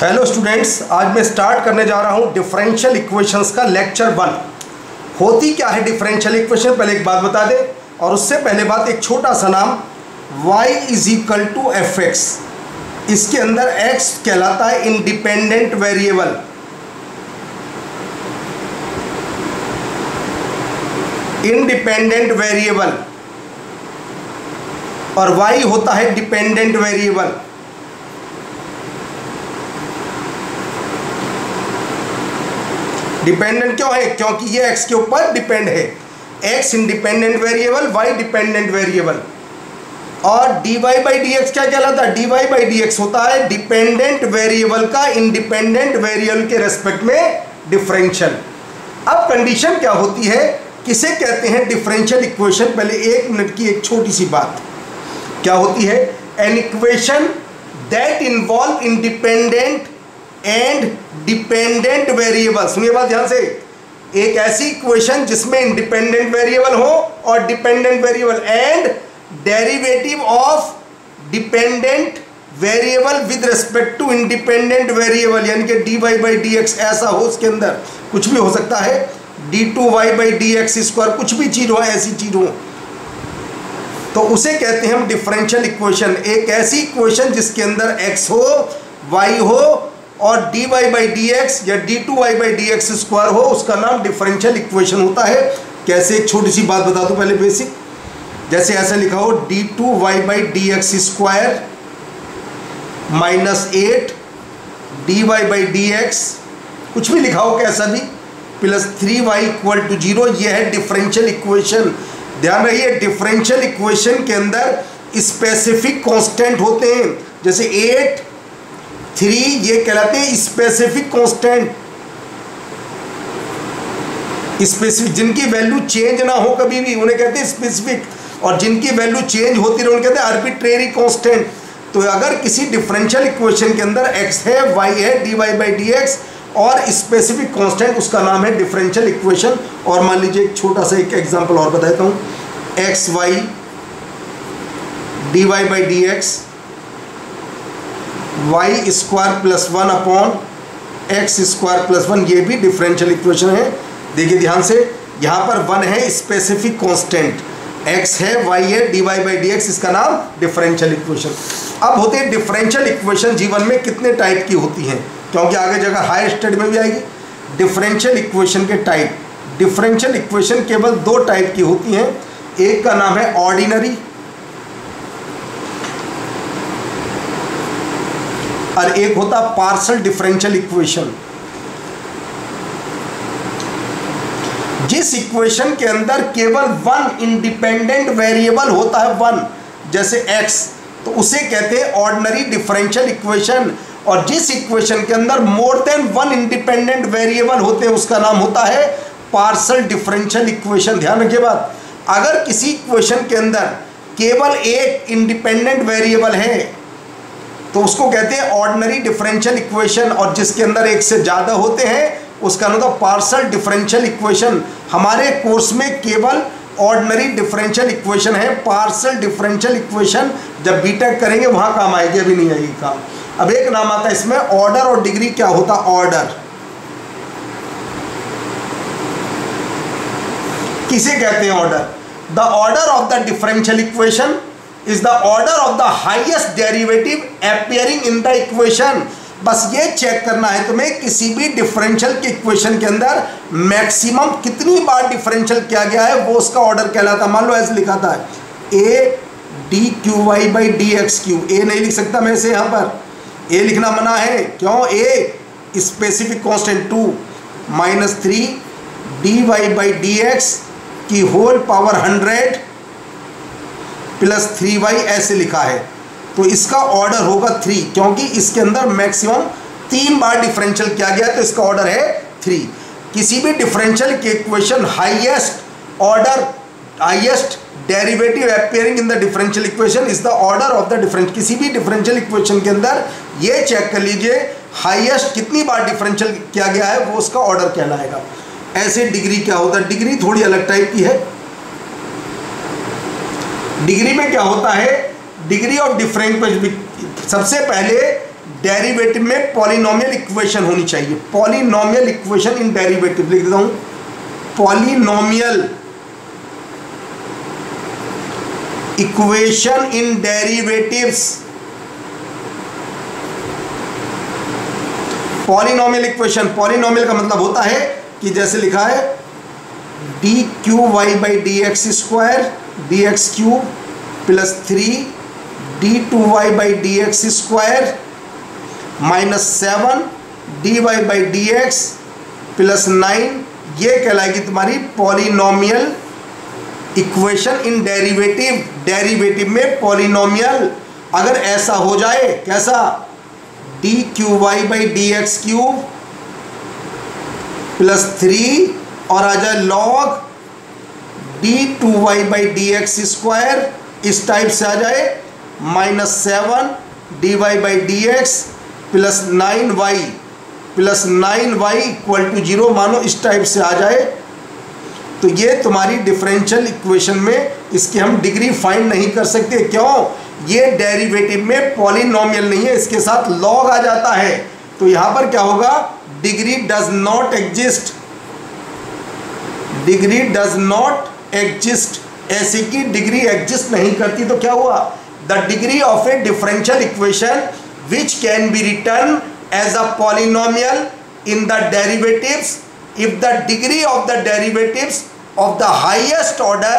Hello students आज मैं start करने जा रहा हूँ डिफरेंशियल इक्वेशंस का लेक्चर वन होती क्या है डिफरेंशियल इक्वेशन पहले एक बात बता दें और उससे पहले बात एक छोटा सा नाम, y is equal to f x इसके अंदर x कहलाता है इंडिपेंडेंट वेरिएबल इंडिपेंडेंट वेरिएबल और y होता है डिपेंडेंट वेरिएबल डिपेंडेंट क्यों है? क्योंकि ये x के ऊपर डिपेंड है। x independent variable y dependent variable और dy बाई डी एक्स क्या कहलाता है dy बाई डी एक्स होता है डिपेंडेंट वेरिएबल का इंडिपेंडेंट वेरिएबल के रेस्पेक्ट में डिफरेंशियल अब कंडीशन क्या होती है? किसे कहते हैं डिफरेंशियल इक्वेशन पहले एक मिनट की एक छोटी सी बात। क्या होती है? An equation that involve independent and dependent variable सुनिए बात ध्यान से। एक ऐसी इक्वेशन जिसमें इंडिपेंडेंट वेरिएबल हो और dependent variable and derivative of dependent variable with respect to independent variable यानी कि d y by d x ऐसा हो उसके अंदर। कुछ भी हो सकता है। D two y by d x square कुछ भी चीज़ हो, ऐसी चीज़ हो। तो उसे कहते हैं हम डिफरेंशियल इक्वेशन एक ऐसी इक्वेशन जिसके अंदर एक्स हो वाई हो और d y by d x या d two y by d x square हो, उसका नाम डिफरेंशियल इक्वेशन होता है। कैसे? एक छोटी सी बात बता दूँ पहले बेसिक जैसे ऐसा लिखा हो d two y by d x square minus eight d y by d x कुछ भी लिखा हो कैसा भी plus three y equal to zero ये है डिफरेंशियल इक्वेशन ध्यान रहिए डिफरेंशियल इक्वेशन के अंदर स्पेसिफिक कांस्टेंट होते हैं। जैसे एट थ्री, ये कहलाते हैं स्पेसिफिक कांस्टेंट स्पेसिफिक जिनकी वैल्यू चेंज ना हो कभी भी, उन्हें कहते हैं स्पेसिफिक और जिनकी वैल्यू चेंज होती रहे, उन्हें कहते हैं आर्बिट्रेरी कांस्टेंट तो अगर किसी डिफरेंशियल इक्वेशन के अंदर एक्स है वाई है d y by d x और स्पेसिफिक कांस्टेंट उसका नाम है डिफरेंशियल इक्वेशन और मान लीजिए एक छोटा सा एक एग्जांपल और बताता हूँ। X y d y by d x y square plus one upon x square plus one ये भी डिफरेंशियल इक्वेशन है। देखिए ध्यान से, यहाँ पर वन है स्पेसिफिक कांस्टेंट x है, y है d y by d x इसका नाम डिफरेंशियल इक्वेशन अब होते हैं डिफरेंशियल इक्वेशन जीवन में कितने टाइप की होती हैं? क्योंकि आगे जगह हाई स्टडी में भी आएगी। डिफरेंशियल इक्वेशन के टाइप डिफरेंशियल इक्वेशन केवल दो टाइप की होती हैं। एक का नाम है ऑर्डिनरी और एक होता पार्सल डिफरेंशियल इक्वेशन। जिस इक्वेशन के अंदर केवल वन इंडिपेंडेंट वेरिएबल होता है वन, जैसे एक्स तो उसे कहते हैं ऑर्डनरी डिफरेंशियल इक्वेशन और जिस इक्वेशन के अंदर more than one independent variable होते हैं, उसका नाम होता है पार्सल डिफरेंशियल इक्वेशन। ध्यान रखिए बात। अगर किसी इक्वेशन के अंदर केवल एक इंडिपेंडेंट वेरिएबल है तो उसको कहते हैं ऑर्डनरी डिफरेंशियल इक्वेशन और जिसके अंदर एक से ज़्यादा होते हैं, उसका नाम होता पार्सल डिफरेंशियल इक्वेशन हमारे कोर्स में केवल ऑर्डनरी डिफरेंशियल इक्वेशन है। पार्सल डिफरेंशियल इक्वेशन जब बीटेक करेंगे, वहाँ काम आएगी, अभी नहीं आएगी काम। अब एक नाम आता है इसमें ऑर्डर और डिग्री क्या होता? ऑर्डर किसे कहते हैं order the order of the differential equation is the order of the highest derivative appearing in the equation बस ये चेक करना है तुम्हें किसी भी डिफरेंशियल के इक्वेशन के अंदर मैक्सिमम कितनी बार डिफरेंशियल किया गया है, वो उसका ऑर्डर कहलाता मान लो ऐसे लिखा था। A d cube y by d x cube a नहीं लिख सकता मैं इसे यहाँ पर। ए लिखना मना है। क्यों? A specific constant two minus three d y by d x की whole power hundred plus three y ऐसे लिखा है। तो इसका ऑर्डर होगा थ्री, क्योंकि इसके अंदर मैक्सिमम तीन बार डिफरेंशियल किया गया तो इसका ऑर्डर है थ्री। किसी भी डिफरेंशियल के equation highest order highest derivative appearing in the differential equation is the order of the difference किसी भी डिफरेंशियल इक्वेशन के अंदर ये चेक कर लीजिए हाईएस्ट कितनी बार डिफरेंशियल किया गया है, वो उसका ऑर्डर कहलाएगा। ऐसे डिग्री क्या होता है? डिग्री थोड़ी अलग टाइप की है। डिग्री में क्या होता है? डिग्री ऑफ़ डिफरेंट सबसे पहले डेरिवेटिव में पॉलिनोमियल इक्वेशन होनी चाहिए। पॉलिनोमियल इक्वेशन इन डेरिवेटिव लिख देता हूँ। Polynomial equation in derivatives. Polynomial equation. Polynomial का मतलब होता है कि जैसे लिखा है d cube y by d x square d x cube plus three d two y by d x square minus seven d y by d x plus nine ये कहलाएगी तुम्हारी polynomial equation in derivative derivative में polynomial अगर ऐसा हो जाए, कैसा? D cube y by d x cube plus three और आ जाए log d two y by d x square इस टाइप से आ जाए minus seven d y by d x plus nine y plus nine y equal to zero मानो इस type से आ जाए। तो ये तुम्हारी डिफरेंशियल इक्वेशन में इसकी हम डिग्री फाइंड नहीं कर सकते। क्यों? ये डेरिवेटिव में पॉलिनोमियल नहीं है, इसके साथ लॉग आ जाता है। तो यहाँ पर क्या होगा? Degree does not exist degree does not exist ऐसी की डिग्री एग्जिस्ट नहीं करती तो क्या हुआ? The degree of a differential equation which can be written as a polynomial in the derivatives if the degree of the derivatives of the highest order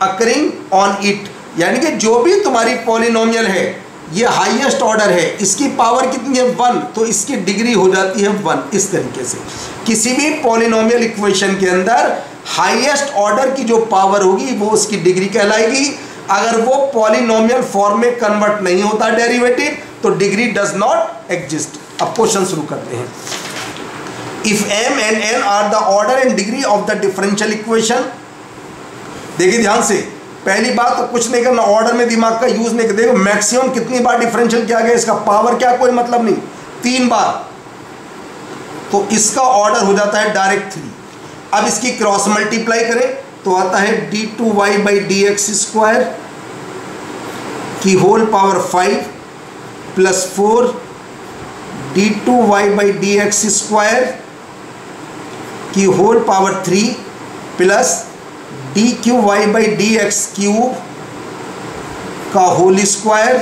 occurring on it, यानी कि जो भी तुम्हारी पॉलिनोमियल है, ये हाईएस्ट ऑर्डर है, इसकी power कितनी है? वन तो इसकी डिग्री हो जाती है वन इस तरीके से। किसी भी पॉलिनोमियल इक्वेशन के अंदर हाईएस्ट ऑर्डर की जो पावर होगी, वो उसकी डिग्री कहलाएगी। अगर वो पॉलिनोमियल फॉर्म में कन्वर्ट नहीं होता डेरिवेटिव तो डिग्री डज नॉट एग्जिस्ट अब क्वेश्चन शुरू करते हैं। If M and N are the order and degree of the differential equation देखिए ध्यान से, पहली बात तो कुछ नहीं करना ऑर्डर में दिमाग का यूज़ नहीं कर देखो मैक्सिमम कितनी बार डिफरेंशियल किया गया, इसका पावर क्या, कोई मतलब नहीं। तीन बार। तो इसका ऑर्डर हो जाता है डायरेक्ट थ्री अब इसकी क्रॉस मल्टीप्लाई करें तो आता है d two y by d x square की whole power five plus four d two y by d x square की whole power three plus d cube y by d x cube का whole square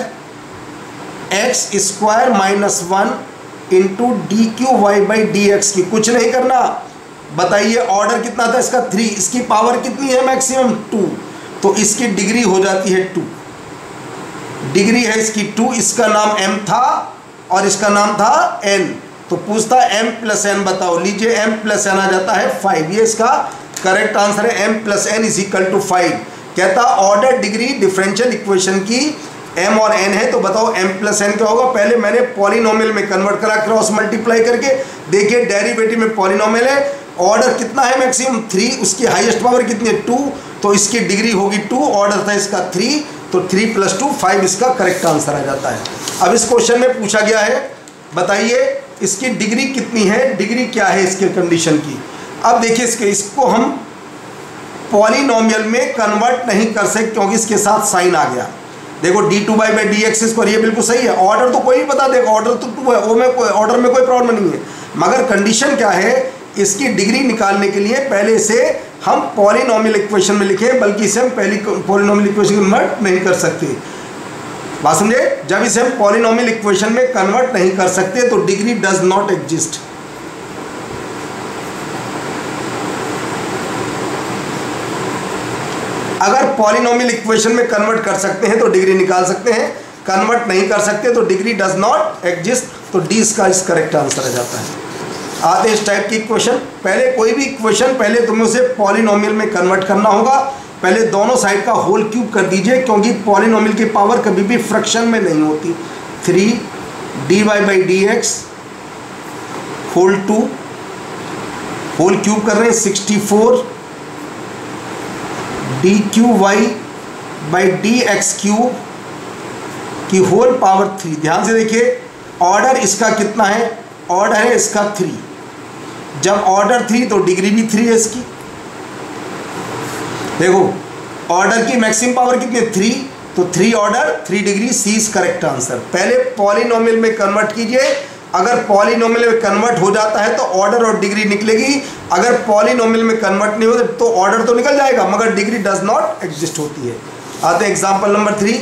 x square minus one into d cube y by d x की कुछ नहीं करना। बताइए order कितना था इसका? थ्री इसकी पावर कितनी है मैक्सिमम टू तो इसकी डिग्री हो जाती है टू डिग्री है इसकी टू इसका नाम एम था और इसका नाम था एन तो पूछता एम प्लस एन बताओ। लीजिए एम प्लस एन आ जाता है फाइव ये इसका करेक्ट आंसर है। M plus N is equal to five कहता ऑर्डर डिग्री डिफरेंशियल इक्वेशन की एम और एन है तो बताओ एम प्लस एन क्या होगा? पहले मैंने पॉलिनोमियल में कन्वर्ट करा क्रॉस मल्टीप्लाई करके, देखिए डेरिवेटिव में पॉलिनोमियल है ऑर्डर कितना है मैक्सिमम थ्री उसकी हाईएस्ट पावर कितनी है? टू तो इसकी डिग्री होगी टू ऑर्डर था इसका थ्री तो थ्री प्लस टू फाइव इसका करेक्ट आंसर आ जाता है। अब इस क्वेश्चन में पूछा गया है, बताइए इसकी डिग्री कितनी है? डिग्री क्या है इसके कंडीशन की? अब देखिए इसके, इसको हम पॉलिनोमियल में कन्वर्ट नहीं कर सकते क्योंकि इसके साथ साइन आ गया। देखो d two by by d x square ये बिल्कुल सही है। ऑर्डर तो कोई भी बता देगा ऑर्डर तो टू है, वो में कोई ऑर्डर में कोई प्रॉब्लम नहीं है। मगर कंडीशन क्या है? इसकी डिग्री निकालने के लिए पहले से हम पॉलिनोमियल इक्वेशन में लिखें, बल्कि इसे हम पहली पॉलिनोमियल इक्वेशन में कन्वर्ट नहीं कर सकते। बात समझे? जब इसे हम पॉलिनोमियल इक्वेशन में कन्वर्ट नहीं कर सकते तो डिग्री डज नॉट एग्जिस्ट अगर पॉलिनोमियल इक्वेशन में कन्वर्ट कर सकते हैं तो डिग्री निकाल सकते हैं। कन्वर्ट नहीं कर सकते तो डिग्री डज नॉट एग्जिस्ट तो डी इसका इस करेक्ट आंसर आ जाता है। आते इस टाइप की क्वेश्चन पहले कोई भी क्वेश्चन पहले तुम्हें उसे पॉलिनोमियल में कन्वर्ट करना होगा. पहले दोनों साइड का होल क्यूब कर दीजिए, क्योंकि पॉलिनोमियल की पावर कभी भी फ्रैक्शन में नहीं होती. Three d y by d x whole two whole cube कर रहे हैं sixty four d cube y by d x cube की होल पावर थ्री ध्यान से देखिए ऑर्डर इसका कितना है? ऑर्डर है इसका थ्री जब ऑर्डर थ्री तो डिग्री भी थ्री है इसकी देखो ऑर्डर की मैक्सिमम पावर कितनी थ्री तो three order three degree C is correct answer पहले पॉलिनोमियल में कन्वर्ट कीजिए। अगर पॉलिनोमियल में कन्वर्ट हो जाता है तो ऑर्डर और डिग्री निकलेगी। अगर पॉलिनोमियल में कन्वर्ट नहीं होता तो ऑर्डर तो निकल जाएगा, मगर डिग्री डज नॉट एग्जिस्ट होती है। आते example number three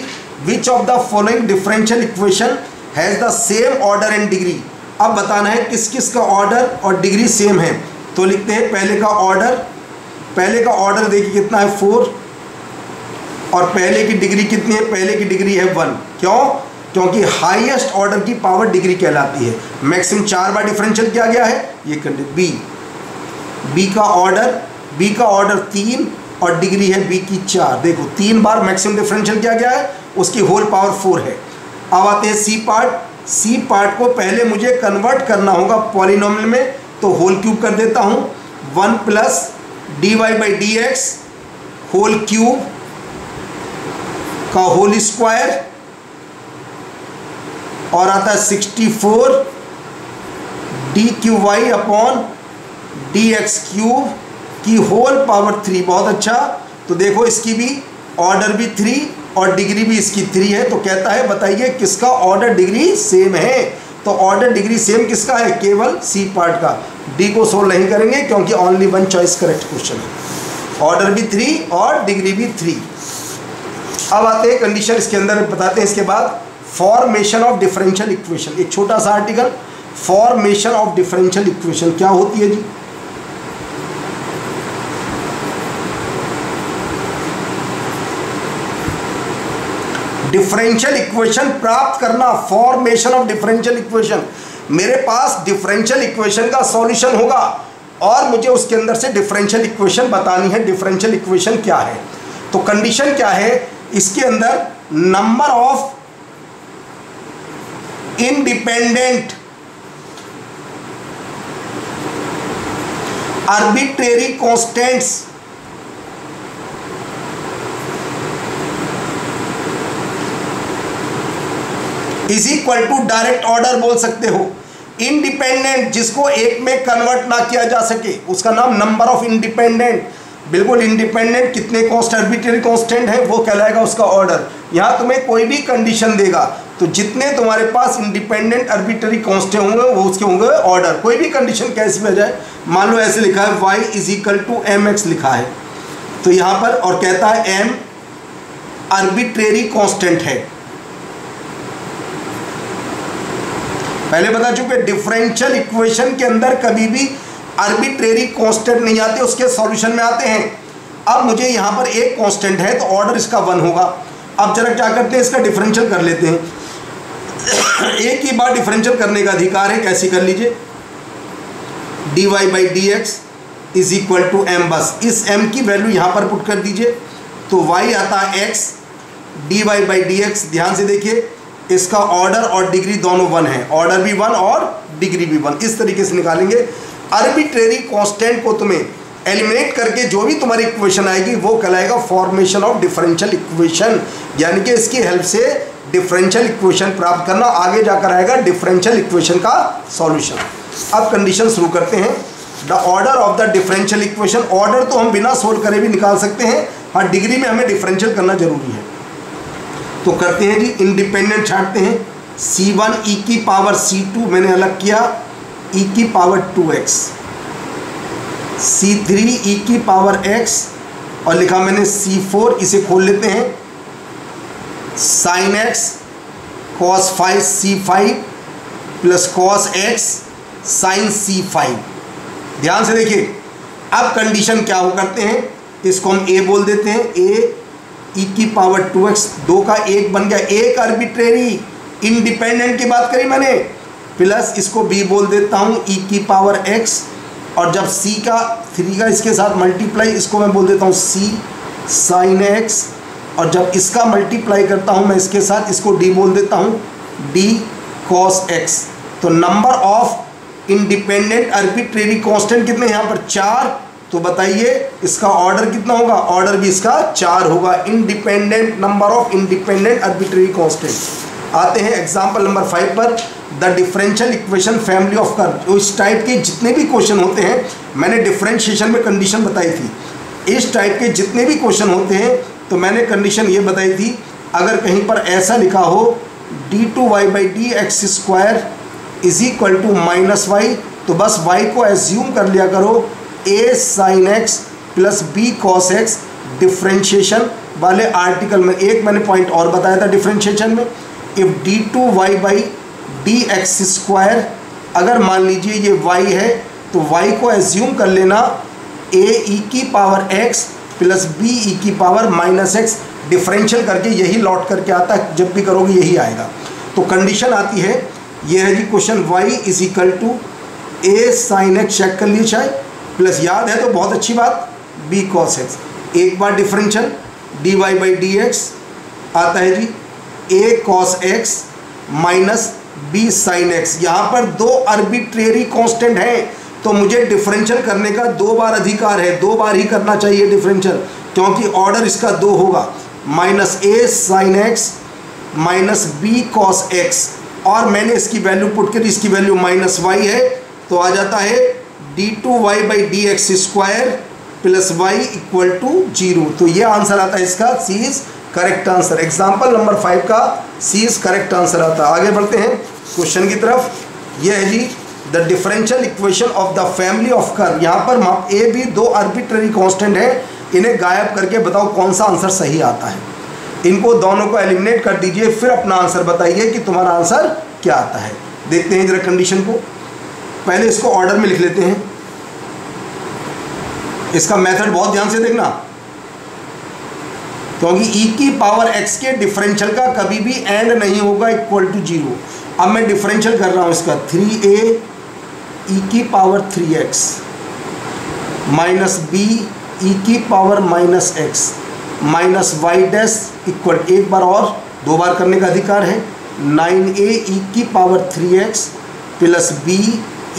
which of the following differential equation has the same order and degree अब बताना है किस किस का ऑर्डर और डिग्री सेम है। तो लिखते हैं, पहले का ऑर्डर पहले का ऑर्डर देखिए कितना है फोर और पहले की डिग्री कितनी है, पहले की डिग्री है वन क्यों? क्योंकि हाईएस्ट ऑर्डर की पावर डिग्री कहलाती है। मैक्सिमम चार बार डिफरेंशियल किया गया है, ये बी बी का ऑर्डर बी का ऑर्डर तीन, और डिग्री है बी की चार। देखो, तीन बार मैक्सिमम डिफरेंशियल किया गया है, उसकी होल पावर फोर है। अब आते हैं सी पार्ट सी पार्ट को पहले मुझे कन्वर्ट करना होगा पॉलिनोमियल में तो होल क्यूब कर देता हूँ। One plus d y by d x whole cube का होल स्क्वायर और आता है sixty four d cube y upon d x cube की होल पावर थ्री बहुत अच्छा। तो देखो, इसकी भी ऑर्डर भी थ्री और डिग्री भी इसकी थ्री है तो कहता है, बताइए किसका ऑर्डर डिग्री सेम है? तो ऑर्डर डिग्री सेम किसका है? केवल सी पार्ट का। डी को सोल्व नहीं करेंगे, क्योंकि only one choice correct question है। ऑर्डर भी थ्री और डिग्री भी थ्री अब आते हैं कंडीशन इसके अंदर, बताते हैं इसके बाद। फॉर्मेशन ऑफ़ डिफरेंशियल इक्वेशन एक छोटा सा article formation of differential equation क्या होती है जी? डिफरेंशियल इक्वेशन प्राप्त करना फॉर्मेशन ऑफ़ डिफरेंशियल इक्वेशन मेरे पास डिफरेंशियल इक्वेशन का सॉल्यूशन होगा और मुझे उसके अंदर से डिफरेंशियल इक्वेशन बतानी है डिफरेंशियल इक्वेशन क्या है। तो कंडीशन क्या है? इसके अंदर number of independent arbitrary constants is equal to direct order बोल सकते हो। इंडिपेंडेंट जिसको एक में कन्वर्ट ना किया जा सके, उसका नाम नंबर ऑफ़ इंडिपेंडेंट बिल्कुल इंडिपेंडेंट कितने कॉस्ट आर्बिट्री कॉन्स्टेंट है, वो कहलाएगा उसका ऑर्डर यहाँ तुम्हें कोई भी कंडीशन देगा तो जितने तुम्हारे पास इंडिपेंडेंट आर्बिट्री कॉन्स्टेंट होंगे, वो उसके होंगे ऑर्डर कोई भी कंडीशन कैसे भी जाए? मान लो ऐसे लिखा है y is equal to M x लिखा है। तो यहाँ पर और कहता है एम आर्बिट्रेरी कॉन्स्टेंट है। पहले बता चुके डिफरेंशियल इक्वेशन के अंदर कभी भी आर्बिट्रेरी कांस्टेंट नहीं आते, उसके सॉल्यूशन में आते हैं। अब मुझे यहाँ पर एक कांस्टेंट है तो ऑर्डर इसका वन होगा। अब जरा क्या करते हैं, इसका डिफरेंशियल कर लेते हैं। एक ही बार डिफरेंशियल करने का अधिकार है, कैसे कर लीजिए? D y by d x is equal to M बस। इस एम की वैल्यू यहाँ पर पुट कर दीजिए। तो वाई आता है x d y by d x ध्यान से देखिए। इसका ऑर्डर और डिग्री दोनों वन है। ऑर्डर भी वन और डिग्री भी वन इस तरीके से निकालेंगे। आर्बिट्रेरी कांस्टेंट को तुम्हें एलिमिनेट करके जो भी तुम्हारी इक्वेशन आएगी, वो कहलाएगा फॉर्मेशन ऑफ़ डिफरेंशियल इक्वेशन यानी कि इसकी हेल्प से डिफरेंशियल इक्वेशन प्राप्त करना, आगे जाकर आएगा डिफरेंशियल इक्वेशन का सॉल्यूशन अब कंडीशन शुरू करते हैं। The order of the differential equation order तो हम बिना सोल्व करे भी निकाल सकते हैं हाँ डिग्री में हमें डिफरेंशियल करना ज़रूरी है। तो करते हैं जी इंडिपेंडेंट छाटते हैं। सी वन ई की पावर सी टू मैंने अलग किया। ई की power two x C three e की पावर एक्स और लिखा मैंने सी फोर इसे खोल लेते हैं। Sine x cos five C five plus cos x sine C five ध्यान से देखिए, अब कंडीशन क्या हो करते हैं, इसको हम ए बोल देते हैं। ए ई की पावर टू एक्स दो का एक बन गया, एक आर्बिट्रेरी इंडिपेंडेंट की बात करी मैंने। प्लस इसको बी बोल देता हूँ ई e की पावर एक्स और जब सी का थ्री का इसके साथ मल्टीप्लाई इसको मैं बोल देता हूँ सी साइन एक्स और जब इसका मल्टीप्लाई करता हूँ मैं इसके साथ, इसको डी बोल देता हूँ डी कॉस एक्स तो number of independent arbitrary constant कितने यहाँ पर? चार तो बताइए, इसका ऑर्डर कितना होगा? ऑर्डर भी इसका चार होगा। Independent number of independent arbitrary constant आते हैं एग्ज़ाम्पल नंबर फाइव पर। The differential equation family of curve इस टाइप के जितने भी क्वेश्चन होते हैं, मैंने डिफरेंशिएशन में कंडीशन बताई थी। इस टाइप के जितने भी क्वेश्चन होते हैं तो मैंने कंडीशन ये बताई थी, अगर कहीं पर ऐसा लिखा हो d two y by d x square is equal to minus y तो बस वाई को एज्यूम कर लिया करो। A sine x plus b cos x differentiation वाले आर्टिकल में एक मैंने पॉइंट और बताया था डिफ्रेंशिएशन में। If d two y by d x square अगर मान लीजिए ये वाई है तो वाई को एज्यूम कर लेना ए ई की power x plus b e की पावर माइनस एक्स डिफरेंशियल करके यही लौट करके आता है, जब भी करोगे यही आएगा। तो कंडीशन आती है, ये है जी question y is equal to a sine x check कर लिए शायद प्लस याद है तो बहुत अच्छी बात बी कॉस एक्स एक बार differential d y by d x आता है जी। A cos x minus b sine x यहाँ पर दो अर्बिट्रेरी कांस्टेंट हैं तो मुझे डिफरेंशियल करने का दो बार अधिकार है। दो बार ही करना चाहिए डिफरेंशियल क्योंकि ऑर्डर इसका दो होगा। Minus a sine x minus b cos x और मैंने इसकी वैल्यू पुट करी, इसकी वैल्यू माइनस वाई है तो आ जाता है d two y by d x square plus y equal to zero तो ये आंसर आता है इसका C is correct answer example number five का सी इज़ करेक्ट आंसर आता है। आगे बढ़ते हैं क्वेश्चन की तरफ़। ये है जी the differential equation of the family of curve यहाँ पर ए भी दो आर्बिट्ररी कांस्टेंट है। इन्हें गायब करके बताओ कौन सा आंसर सही आता है। इनको दोनों को एलिमिनेट कर दीजिए, फिर अपना आंसर बताइए कि तुम्हारा आंसर क्या आता है। देखते हैं जरा कंडीशन को। पहले इसको ऑर्डर में लिख लेते हैं। इसका मेथड बहुत ध्यान से देखना। क्योंकि तो e की पावर x के डिफरेंशियल का कभी भी एंड नहीं होगा इक्वल टू ज़ीरो अब मैं डिफरेंशियल कर रहा हूँ इसका। थ्री ए ई की power three x minus b e की power minus x minus y dash equal एक बार और, दो बार करने का अधिकार है। नाइन ए ई की power three X plus B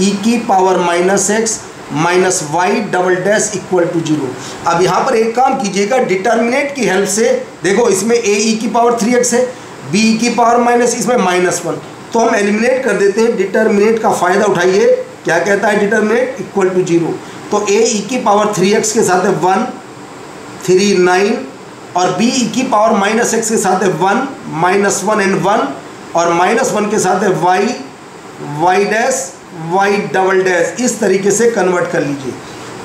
E की power minus X minus Y double dash equal to zero अब यहाँ पर एक काम कीजिएगा डिटर्मिनेट की हेल्प से, देखो इसमें ए ई की पावर थ्री एक्स है बी ई की पावर माइनस इसमें माइनस वन तो हम एलिमिनेट कर देते हैं डिटर्मिनेट का फ़ायदा उठाइए। क्या कहता है डिटर्मिनेट इक्वल टू ज़ीरो तो ए ई की पावर थ्री एक्स के साथ है वन थ्री नाइन और बी ई की पावर माइनस एक्स के साथ है one minus one and one और माइनस वन के साथ है y y dash y double dash इस तरीके से कन्वर्ट कर लीजिए।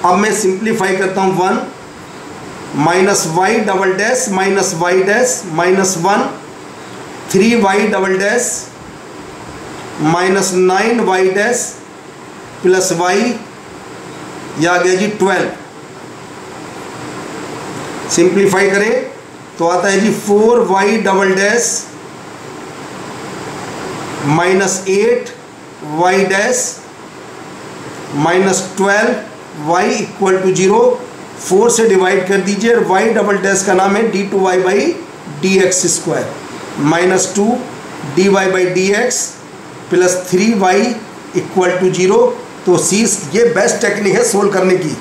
अब मैं सिंप्लीफाई करता हूँ one minus y double dash minus y dash minus one three y double dash minus nine y dash plus y, या गया जी ट्वेल्व। सिंप्लीफाई करें तो आता है जी four y double dash minus eight y dash minus twelve y equal to zero four से divide कर दीजिए, और वाई डबल डैश का नाम है d two y by d x square minus two d y by d x plus three y equal to zero तो C ये best technique है सोल्व करने की।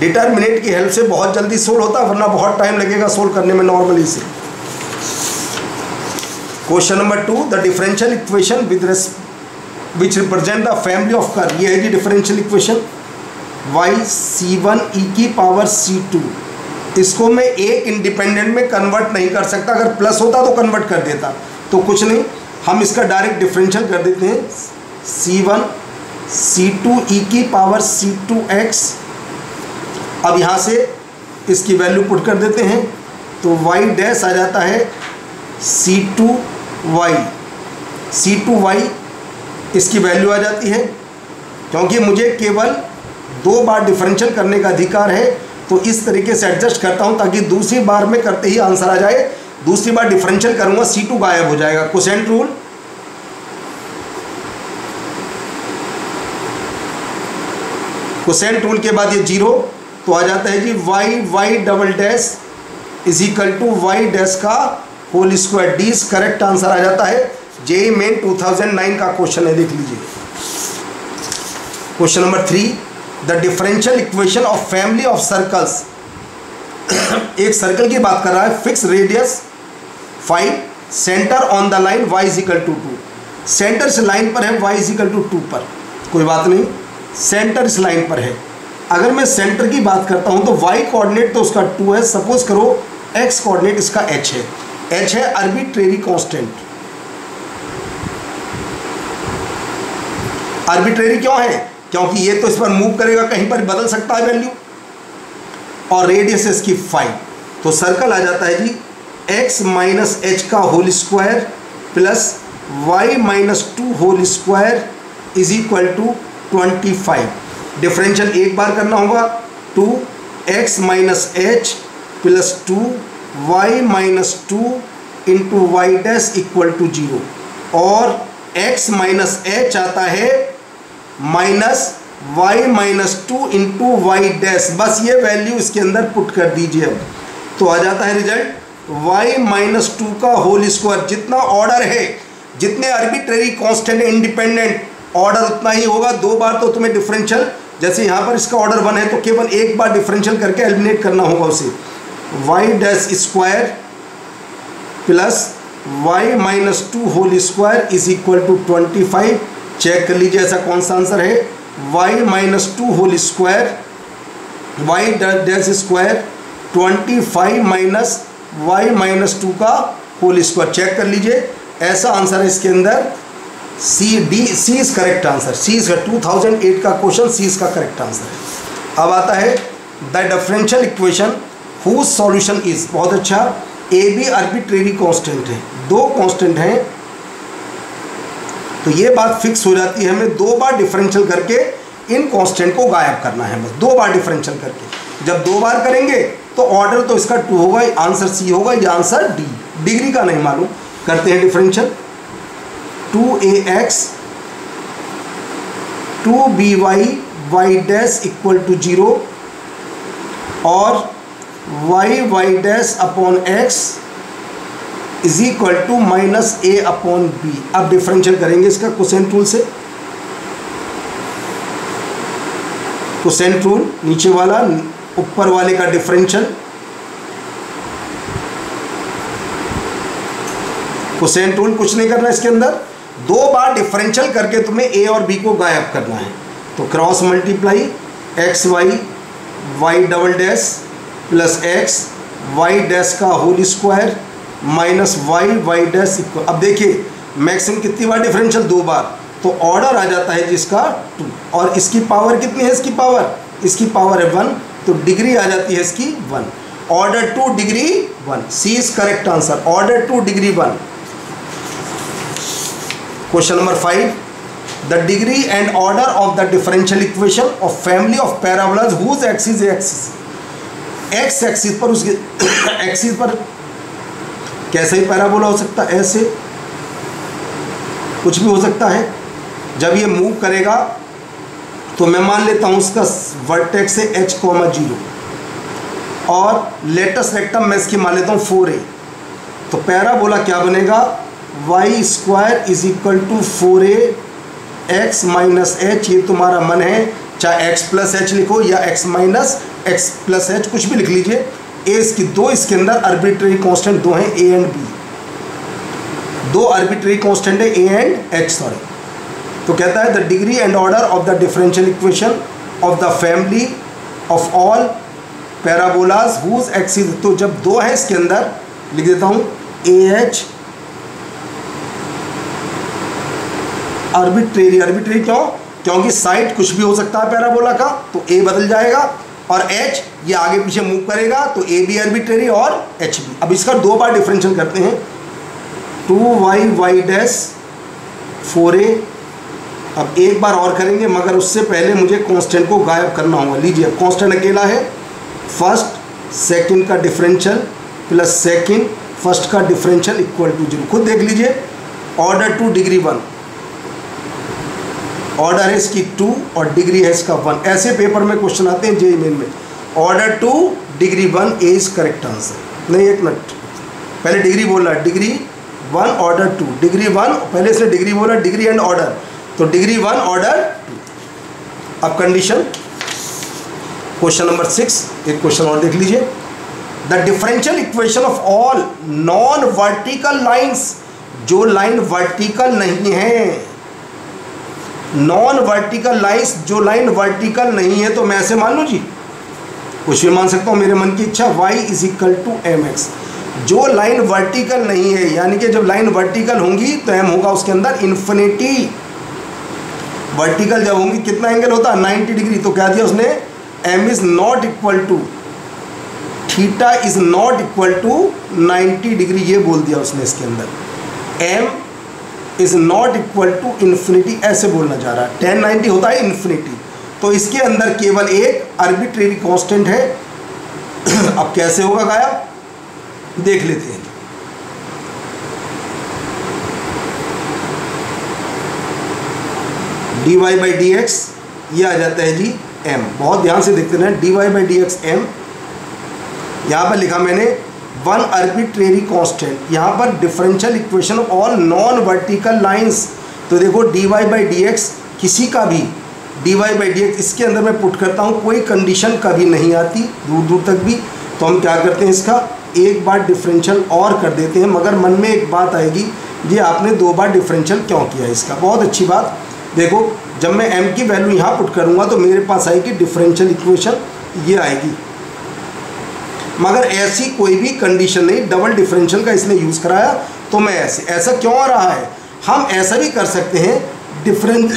डिटर्मिनेट की हेल्प से बहुत जल्दी सोल्व होता है वरना बहुत टाइम लगेगा सोल्व करने में नॉर्मली से। Question number two the differential equation with which represent the family of curve ये है जी differential equation y c one e की पावर सी टू इसको मैं एक इंडिपेंडेंट में कन्वर्ट नहीं कर सकता। अगर प्लस होता तो कन्वर्ट कर देता। तो कुछ नहीं, हम इसका डायरेक्ट डिफरेंशियल कर देते हैं। सी वन सी टू ई की पावर सी टू एक्स अब यहाँ से इसकी वैल्यू पुट कर देते हैं। तो वाई डैश आ जाता है c two y c two y इसकी वैल्यू आ जाती है। क्योंकि मुझे केवल दो बार डिफरेंशियल करने का अधिकार है तो इस तरीके से एडजस्ट करता हूँ ताकि दूसरी बार में करते ही आंसर आ जाए। दूसरी बार डिफरेंशियल करूँगा सी टू गायब हो जाएगा। क्वेश्चन रूल क्वेश्चन रूल के बाद ये ज़ीरो तो आ जाता है जी y y double dash is equal to y dash का whole square D correct answer आ जाता है। जे मेन 2009 का क्वेश्चन है, देख लीजिए। Question number three the differential equation of family of circles एक सर्कल की बात कर रहा है fix radius five centre on the line y is equal to two centre इस लाइन पर है वाई इजिकल टू टू पर। कोई बात नहीं सेंटर इस लाइन पर है। अगर मैं सेंटर की बात करता हूँ तो वाई कोऑर्डिनेट तो उसका टू है। सपोज़ करो एक्स कोऑर्डिनेट इसका एच है। एच है आर्बिट्रेरी कांस्टेंट आर्बिट्रेरी क्यों है? क्योंकि ये तो इस पर मूव करेगा, कहीं पर बदल सकता है वैल्यू और रेडियस इसकी फाइव तो सर्कल आ जाता है जी एक्स माइनस एच का whole square plus y minus two whole square is equal to twenty five differential एक बार करना होगा two x minus h plus two y minus two into y dash equal to zero और x minus h आता है minus y minus two into y dash बस ये value इसके अंदर पुट कर दीजिए अब। तो आ जाता है रिज़ल्ट वाई माइनस टू का होल स्क्वायर जितना ऑर्डर है, जितने आर्बिट्रेरी कांस्टेंट इंडिपेंडेंट ऑर्डर उतना ही होगा। दो बार तो तुम्हें डिफरेंशियल जैसे यहाँ पर इसका ऑर्डर वन है तो केवल एक बार डिफरेंशियल करके एलिमिनेट करना होगा उसे। Y dash square plus y minus two whole square is equal to twenty five check कर लीजिए ऐसा कौन सा आंसर है। Y minus two whole square y dash square twenty five minus y minus two का होल स्क्वायर चेक कर लीजिए, ऐसा आंसर है इसके अंदर। C D C is correct answer C is two thousand eight का क्वेश्चन सी इज़ का correct answer है अब आता है the differential equation whose solution is बहुत अच्छा। ए बी आर्बिट्रेरी कांस्टेंट है। दो कांस्टेंट हैं। तो ये बात फिक्स हो जाती है, हमें दो बार डिफरेंशियल करके इन कांस्टेंट को गायब करना है बस, दो बार डिफरेंशियल करके। जब दो बार करेंगे तो ऑर्डर तो इसका टू होगा आंसर सी होगा, या आंसर डी डिग्री का नहीं मालूम। करते हैं differential two a x two b y y dash equal to zero और y y dash upon x is equal to minus a upon b अब डिफरेंशियल करेंगे इसका क्वेश्चन टूल से। क्वेश्चन टूल नीचे वाला, ऊपर वाले का डिफरेंशियल क्वेश्चन टूल कुछ नहीं करना इसके अंदर। दो बार डिफरेंशियल करके तुम्हें ए और बी को गायब करना है। तो cross multiply x y y double dash plus x y dash का whole square minus y y dash equal अब देखिए मैक्सिमम कितनी बार डिफरेंशियल दो बार। तो ऑर्डर आ जाता है जिसका टू और इसकी पावर कितनी है? इसकी पावर इसकी पावर है वन तो डिग्री आ जाती है इसकी one order two degree one C is correct answer order two degree one question number five the degree and order of the differential equation of family of parabolas whose axis axis x axis पर उसके axis पर कैसे ही parabola हो सकता है, ऐसे कुछ भी हो सकता है। जब ये मूव करेगा तो मैं मान लेता हूँ उसका वर्टेक्स से एच कॉमा ज़ीरो और लेटेस्ट रेक्टम मैं इसकी मान लेता हूँ फोर ए तो पैराबोला क्या बनेगा? Y square is equal to four a x minus h ये तुम्हारा मन है। चाहे एक्स प्लस एच लिखो या x minus x plus h कुछ भी लिख लीजिए। ए इसकी दो इसके अंदर आर्बिट्रेरी कांस्टेंट दो हैं ए एंड बी दो आर्बिट्रेरी कांस्टेंट है ए एंड एच सॉरी तो कहता है the degree and order of the differential equation of the family of all parabolas whose axis तो जब दो है इसके अंदर, लिख देता हूँ ए एच आर्बिट्रेरी आर्बिट्रेरी क्यों? क्योंकि साइड कुछ भी हो सकता है पैराबोला का तो ए बदल जाएगा। और एच ये आगे पीछे मूव करेगा तो ए बी आर्बिट्रेरी और एच बी अब इसका दो बार डिफरेंशियल करते हैं। Two y y dash four a अब एक बार और करेंगे, मगर उससे पहले मुझे कांस्टेंट को गायब करना होगा। लीजिए कांस्टेंट अकेला है। फ़र्स्ट सेकंड का डिफरेंशियल प्लस सेकंड फ़र्स्ट का डिफरेंशियल इक्वल टू ज़ीरो खुद देख लीजिए। Order two degree one order है इसकी टू और डिग्री है इसका वन ऐसे पेपर में क्वेश्चन आते हैं जे मेन में। Order two degree one is correct answer नहीं, एक मिनट पहले डिग्री बोल रहा है degree one order two degree one पहले से डिग्री बोला डिग्री एंड ऑर्डर तो डिग्री वन ऑर्डर टू अब कंडीशन क्वेश्चन नंबर सिक्स एक क्वेश्चन और देख लीजिए. The differential equation of all non vertical lines जो लाइन वर्टिकल नहीं है नॉन वर्टिकल लाइंस जो लाइन वर्टिकल नहीं है तो मैं ऐसे मान लूँ जी? कुछ भी मान सकता हूँ, मेरे मन की इच्छा y is equal to m x जो लाइन वर्टिकल नहीं है, यानी कि जब लाइन वर्टिकल होंगी तो एम होगा उसके अंदर इन्फिनिटी वर्टिकल जब होंगी, कितना एंगल होता? है 90 डिग्री तो क्या दिया उसने? M is not equal to theta is not equal to 90 degree ये बोल दिया उसने इसके अंदर. M is not equal to infinity ऐसे बोलना चाह रहा है। टेन नाइन्टी होता है इन्फिनिटी तो इसके अंदर केवल एक आर्बिट्रेरी कांस्टेंट है। अब कैसे होगा गायब देख लेते हैं। D y by d x ये आ जाता है जी एम बहुत ध्यान से देखते हैं d y by d x m यहाँ पर लिखा मैंने वन आर्बिट्रेरी कांस्टेंट यहाँ पर differential equation all non vertical lines तो देखो d y by d x किसी का भी d y by d x इसके अंदर मैं पुट करता हूँ, कोई कंडीशन कभी नहीं आती, दूर दूर तक भी। तो हम क्या करते हैं इसका, एक बार डिफरेंशियल और कर देते हैं, मगर मन में एक बात आएगी, ये आपने दो बार डिफरेंशियल क्यों किया इसका? बहुत अच्छी बात। देखो, जब मैं m की वैल्यू यहाँ पुट करूँगा तो मेरे पास आएगी डिफरेंशियल इक्वेशन ये आएगी। मगर ऐसी कोई भी कंडीशन नहीं डबल डिफरेंशियल का इसने यूज़ कराया तो मैं ऐसे, ऐसा क्यों आ रहा है? हम ऐसा भी कर सकते हैं डिफरेंट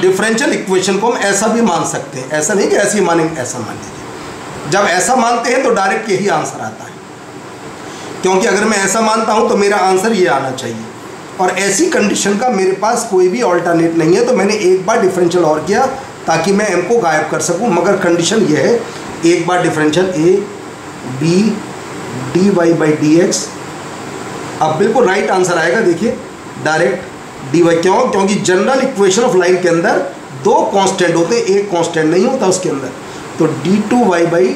डिफरेंशियल इक्वेशन को हम ऐसा भी मान सकते हैं। ऐसा नहीं कि ऐसे ही मानेंगे, ऐसा मान लीजिए। जब ऐसा मानते हैं तो डायरेक्ट यही आंसर आता है। क्योंकि अगर मैं ऐसा मानता हूँ तो मेरा आंसर ये आना चाहिए। और ऐसी कंडीशन का मेरे पास कोई भी ऑल्टरनेट नहीं है तो मैंने एक बार डिफरेंशियल और किया, ताकि मैं एम को गायब कर सकूँ। मगर कंडीशन ये है एक बार differential a b d y by d x अब बिल्कुल राइट आंसर आएगा, देखिए डायरेक्ट डी वाई क्यों? क्योंकि जनरल इक्वेशन ऑफ़ लाइन के अंदर दो कांस्टेंट होते हैं, एक कांस्टेंट नहीं होता उसके अंदर। तो d two y by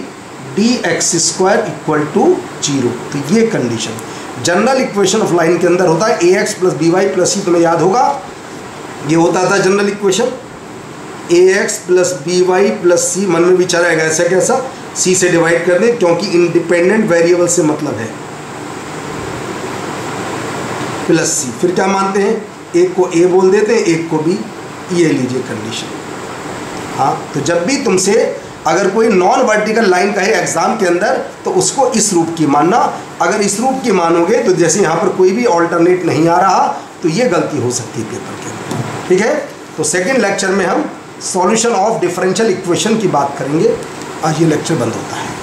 d x square equal to zero तो ये condition general equation of line के अंदर होता है a x plus b y plus c तुम्हें याद होगा? ये होता था general equation a x plus b y plus c मन में विचार आएगा ऐसा कैसा सी? से डिवाइड कर दें, क्योंकि इंडिपेंडेंट वेरिएबल से मतलब है। प्लस सी फिर क्या मानते हैं? एक को ए बोल देते हैं, एक को बी ये लीजिए कंडीशन हाँ तो जब भी तुमसे अगर कोई नॉन वर्टिकल लाइन का है एग्ज़ाम के अंदर तो उसको इस रूप की मानना। अगर इस रूप की मानोगे तो जैसे यहाँ पर कोई भी ऑल्टरनेट नहीं आ रहा तो ये गलती हो सकती है पेपर के अंदर। ठीक है? तो सेकेंड लेक्चर में हम सॉल्यूशन ऑफ़ डिफरेंशियल इक्वेशन की बात करेंगे आज ये लेक्चर बंद होता है।